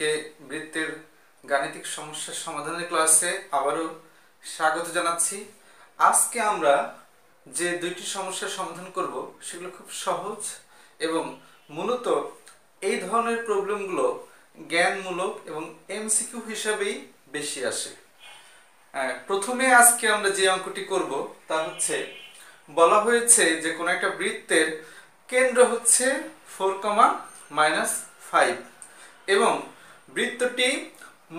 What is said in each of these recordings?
সবাইকে বৃত্তের গাণিতিক সমস্যার সমাধানের ক্লাসে আবারও স্বাগত জানাচ্ছি। আজকে আমরা যে দুইটি সমস্যার সমাধান করব, সেগুলো খুব সহজ এবং মূলত এই ধরনের প্রবলেমগুলো জ্ঞানমূলক এবং এমসিকিউ হিসাবেই বেশি আসে। প্রথমে আজকে আমরা যে অঙ্কটি করব, তা হচ্ছে বলা হয়েছে যে কোনো একটা বৃত্তের কেন্দ্র হচ্ছে ফোর কমা মাইনাস ফাইভ এবং বৃত্তটি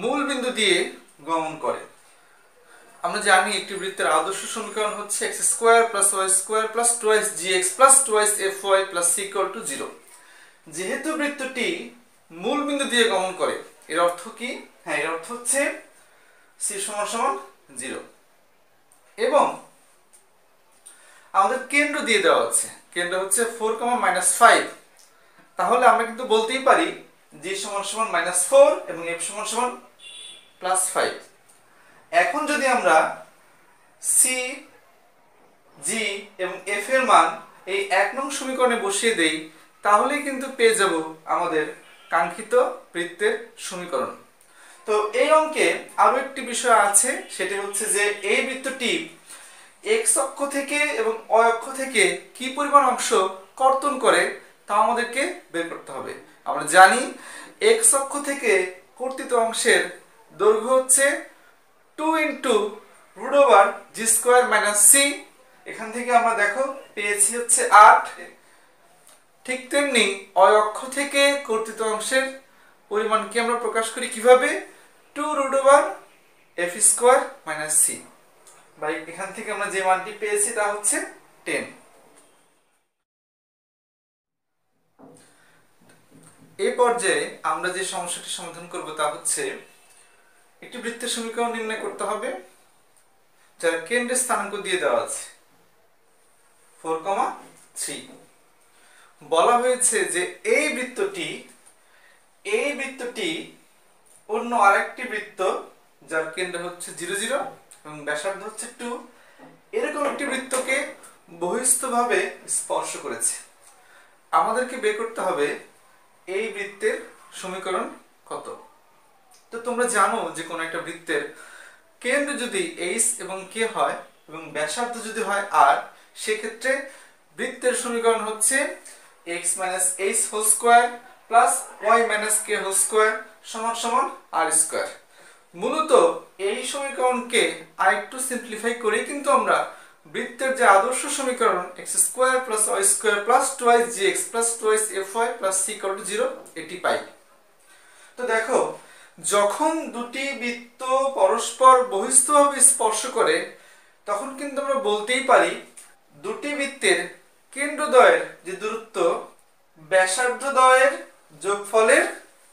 মূল বিন্দু দিয়ে গমন করে। আমরা জানি একটি বৃত্তের আদর্শ সমীকরণ হচ্ছে x square plus y square plus twice g x plus twice f y plus c to zero যেহেতু বৃত্তটি মূল বিন্দু দিয়ে গমন করে, এর অর্থ কি? হ্যাঁ এর অর্থ হচ্ছে সি সমান সমান জিরো এবং আমাদের কেন্দ্র দিয়ে দেওয়া আছে কেন্দ্র হচ্ছে ফোর কমা মাইনাস ফাইভ তাহলে আমরা কিন্তু বলতেই পারি জি সমান সমান মাইনাস ফোর এবং এফ সমান সমান প্লাস ফাইভ এখন যদি আমরা সি জি এবং এফ এর মান এই এক নং সমীকরণে বসিয়ে দেই তাহলেই কিন্তু পেয়ে যাব আমাদের কাঙ্ক্ষিত বৃত্তের সমীকরণ। তো এই অঙ্কে আরও একটি বিষয় আছে, সেটি হচ্ছে যে এই বৃত্তটি এক্স অক্ষ থেকে এবং অয় অক্ষ থেকে কি পরিমাণ অংশ কর্তন করে তা আমাদেরকে বের করতে হবে। আমরা জানি এক্স অক্ষ থেকে কর্তিত অংশের দৈর্ঘ্য হচ্ছে two into root over g square minus c এখান থেকে আমরা দেখো, পেয়েছি হচ্ছে আট। ঠিক তেমনি অয় অক্ষ থেকে কর্তিত অংশের পরিমাণকে আমরা প্রকাশ করি কীভাবে? Two root over f square minus c বা এখান থেকে আমরা যে মানটি পেয়েছি তা হচ্ছে টেন এই পর্যায়ে আমরা যে সমস্যাটি সমাধান করব তা হচ্ছে, একটি বৃত্তের সমীকরণ নির্ণয় করতে হবে, যার কেন্দ্রের স্থানাঙ্ক দিয়ে দেওয়া আছে ফোর কমা থ্রি। বলা হয়েছে যে এই বৃত্তটি এই বৃত্তটি অন্য আরেকটি বৃত্ত যার কেন্দ্র হচ্ছে জিরো জিরো এবং ব্যাসার্ধ হচ্ছে টু, এরকম একটি বৃত্তকে বহিস্থভাবে স্পর্শ করেছে। আমাদেরকে বের করতে হবে সমীকরণ কত? তো তোমরা জানো যে কোনো একটা বৃত্তের কেন্দ্র যদি এইচ এবং কে হয় এবং ব্যাসার্ধ যদি হয় আর সেক্ষেত্রে বৃত্তের সমীকরণ হচ্ছে x minus h whole square plus y minus k whole square সমান সমান আর স্কোয়ার মূলত এই সমীকরণকে আরেকটু সিম্পলিফাই করে, কিন্তু আমরা বৃত্তের যে আদর্শ সমীকরণ x square plus y square plus twice g x plus two twice f y plus c to zero এটি পাই। তো দেখো, যখন দুটি বৃত্ত পরস্পর বহিস্থভাবে স্পর্শ করে, তখন কিন্তু আমরা বলতেই পারি দুটি বৃত্তের কেন্দ্রদ্বয়ের যে দূরত্ব, ব্যাসার্ধদ্বয়ের যোগফলের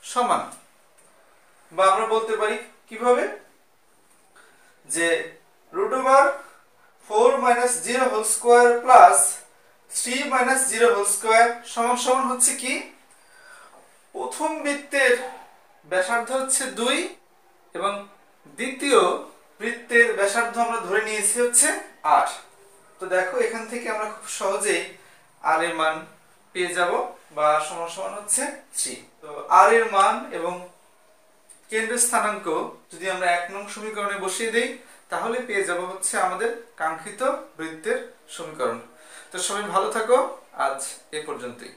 সমান। বা আমরা বলতে পারি কীভাবে? যে root over four minus zero whole square plus three minus zero whole square সমান সমান হচ্ছে কি? প্রথম বৃত্তের ব্যাসার্ধ হচ্ছে দুই এবং দ্বিতীয় বৃত্তের ব্যাসার্ধ আমরা ধরে নিয়েছি হচ্ছে আট। তো দেখো, এখান থেকে আমরা খুব সহজেই আর এর মান পেয়ে যাব বা সমান সমান হচ্ছে থ্রি তো আর এর মান এবং কেন্দ্রের স্থানাঙ্ক যদি আমরা এক নং সমীকরণে বসিয়ে দেই, তাহলে পেয়ে যাব হচ্ছে আমাদের কাঙ্ক্ষিত বৃত্তের সমীকরণ। তো সবাই ভালো থাকো, আজ এ পর্যন্তই।